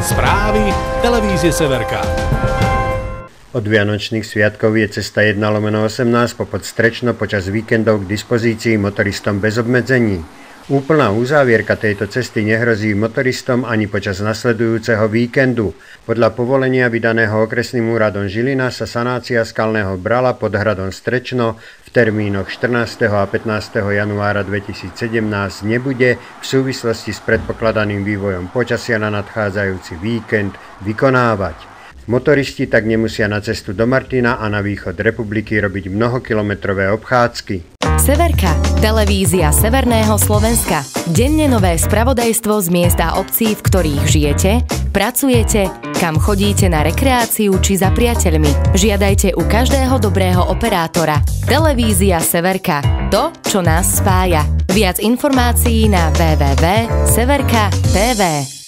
Správy televízie Severka. Od Vianočných sviatkov je cesta 1 lomeno 18 popod Strečno počas víkendov k dispozícii motoristom bez obmedzení. Úplná uzávierka tejto cesty nehrozí motoristom ani počas nasledujúceho víkendu. Podľa povolenia vydaného okresným úradom Žilina sa sanácia skalného brala pod hradom Strečno v termínoch 14. a 15. januára 2017 nebude v súvislosti s predpokladaným vývojom počasia na nadchádzajúci víkend vykonávať. Motoristi tak nemusia na cestu do Martina a na východ republiky robiť mnohokilometrové obchádzky. Severka, televízia Severného Slovenska. Denne nové spravodajstvo z miesta obcí, v ktorých žijete, pracujete, kam chodíte na rekreáciu či za priateľmi. Žiadajte u každého dobrého operátora. Televízia Severka. To, čo nás spája. Viac informácií na www.severka.tv.